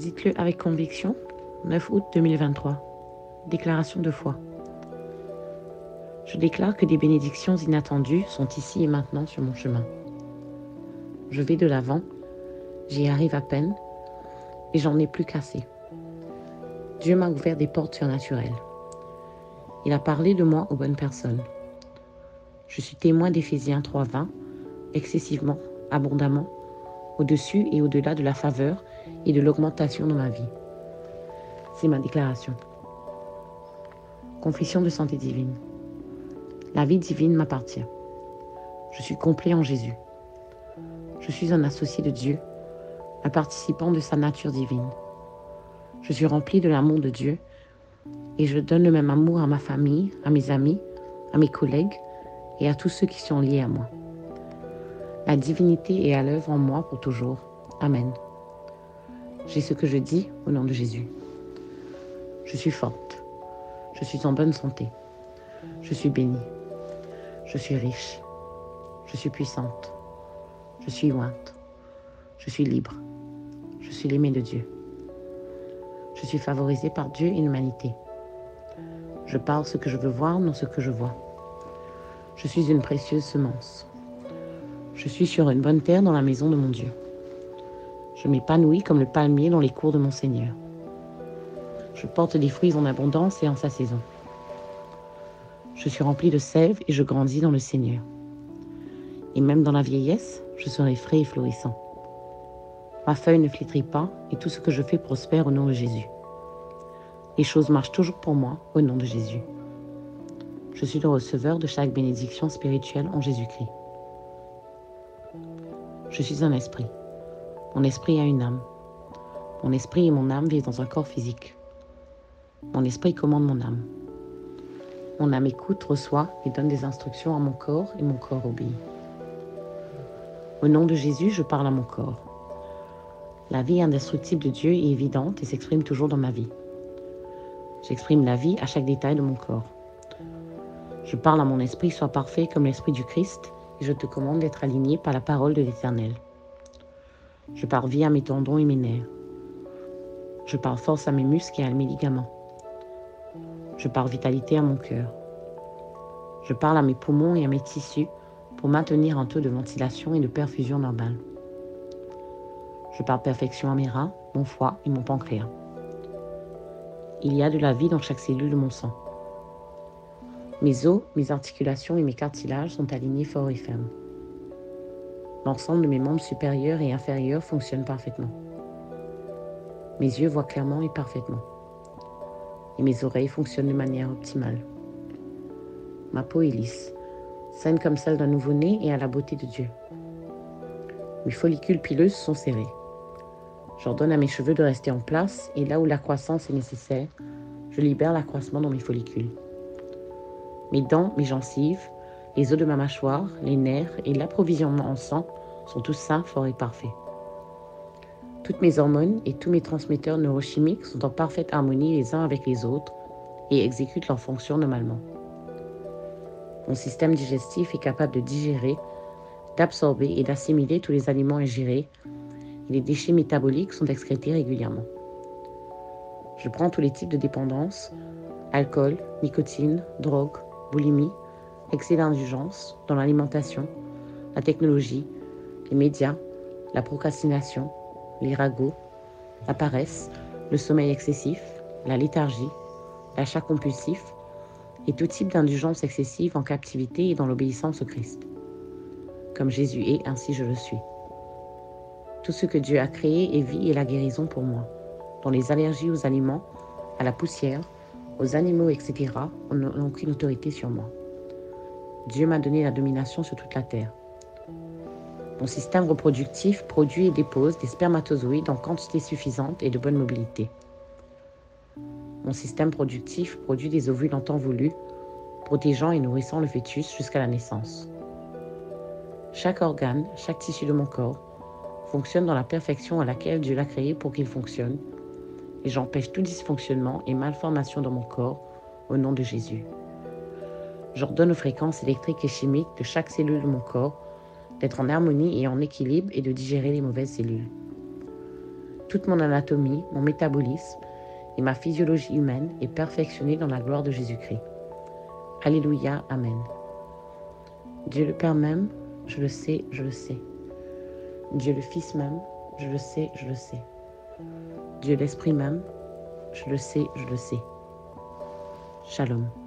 Dites-le avec conviction. 9 août 2023. Déclaration de foi. Je déclare que des bénédictions inattendues sont ici et maintenant sur mon chemin. Je vais de l'avant, j'y arrive à peine et j'en ai plus qu'assez. Dieu m'a ouvert des portes surnaturelles. Il a parlé de moi aux bonnes personnes. Je suis témoin d'Éphésiens 3.20, excessivement, abondamment, au-dessus et au-delà de la faveur et de l'augmentation dans ma vie. C'est ma déclaration. Confession de santé divine. La vie divine m'appartient. Je suis complet en Jésus. Je suis un associé de Dieu, un participant de sa nature divine. Je suis rempli de l'amour de Dieu et je donne le même amour à ma famille, à mes amis, à mes collègues et à tous ceux qui sont liés à moi. La divinité est à l'œuvre en moi pour toujours. Amen. J'ai ce que je dis au nom de Jésus. Je suis forte. Je suis en bonne santé. Je suis bénie. Je suis riche. Je suis puissante. Je suis ointe. Je suis libre. Je suis l'aimée de Dieu. Je suis favorisée par Dieu et l'humanité. Je parle ce que je veux voir, non ce que je vois. Je suis une précieuse semence. Je suis sur une bonne terre dans la maison de mon Dieu. Je m'épanouis comme le palmier dans les cours de mon Seigneur. Je porte des fruits en abondance et en sa saison. Je suis rempli de sève et je grandis dans le Seigneur. Et même dans la vieillesse, je serai frais et florissant. Ma feuille ne flétrit pas et tout ce que je fais prospère au nom de Jésus. Les choses marchent toujours pour moi au nom de Jésus. Je suis le receveur de chaque bénédiction spirituelle en Jésus-Christ. Je suis un esprit. Mon esprit a une âme. Mon esprit et mon âme vivent dans un corps physique. Mon esprit commande mon âme. Mon âme écoute, reçoit et donne des instructions à mon corps et mon corps obéit. Au nom de Jésus, je parle à mon corps. La vie indestructible de Dieu est évidente et s'exprime toujours dans ma vie. J'exprime la vie à chaque détail de mon corps. Je parle à mon esprit, sois parfait comme l'esprit du Christ, je te commande d'être aligné par la parole de l'Éternel. Je parle vie à mes tendons et mes nerfs. Je parle force à mes muscles et à mes ligaments. Je parle vitalité à mon cœur. Je parle à mes poumons et à mes tissus pour maintenir un taux de ventilation et de perfusion normal. Je parle perfection à mes reins, mon foie et mon pancréas. Il y a de la vie dans chaque cellule de mon sang. Mes os, mes articulations et mes cartilages sont alignés forts et fermes. L'ensemble de mes membres supérieurs et inférieurs fonctionne parfaitement. Mes yeux voient clairement et parfaitement. Et mes oreilles fonctionnent de manière optimale. Ma peau est lisse, saine comme celle d'un nouveau-né et à la beauté de Dieu. Mes follicules pileuses sont serrées. J'ordonne à mes cheveux de rester en place et là où la croissance est nécessaire, je libère l'accroissement dans mes follicules. Mes dents, mes gencives, les os de ma mâchoire, les nerfs et l'approvisionnement en sang sont tous sains, forts et parfaits. Toutes mes hormones et tous mes transmetteurs neurochimiques sont en parfaite harmonie les uns avec les autres et exécutent leurs fonctions normalement. Mon système digestif est capable de digérer, d'absorber et d'assimiler tous les aliments ingérés et les déchets métaboliques sont excrétés régulièrement. Je prends tous les types de dépendance, alcool, nicotine, drogue, boulimie, excès d'indulgence dans l'alimentation, la technologie, les médias, la procrastination, les ragots, la paresse, le sommeil excessif, la léthargie, l'achat compulsif et tout type d'indulgence excessive en captivité et dans l'obéissance au Christ. Comme Jésus est, ainsi je le suis. Tout ce que Dieu a créé est vie et la guérison pour moi, dont les allergies aux aliments, à la poussière, aux animaux, etc., n'ont aucune autorité sur moi. Dieu m'a donné la domination sur toute la terre. Mon système reproductif produit et dépose des spermatozoïdes en quantité suffisante et de bonne mobilité. Mon système productif produit des ovules en temps voulu, protégeant et nourrissant le fœtus jusqu'à la naissance. Chaque organe, chaque tissu de mon corps fonctionne dans la perfection à laquelle Dieu l'a créé pour qu'il fonctionne, et j'empêche tout dysfonctionnement et malformation dans mon corps au nom de Jésus. J'ordonne aux fréquences électriques et chimiques de chaque cellule de mon corps d'être en harmonie et en équilibre et de digérer les mauvaises cellules. Toute mon anatomie, mon métabolisme et ma physiologie humaine est perfectionnée dans la gloire de Jésus-Christ. Alléluia, Amen. Dieu le Père même, je le sais, je le sais. Dieu le Fils même, je le sais, je le sais. Dieu l'Esprit même, je le sais, je le sais. Shalom.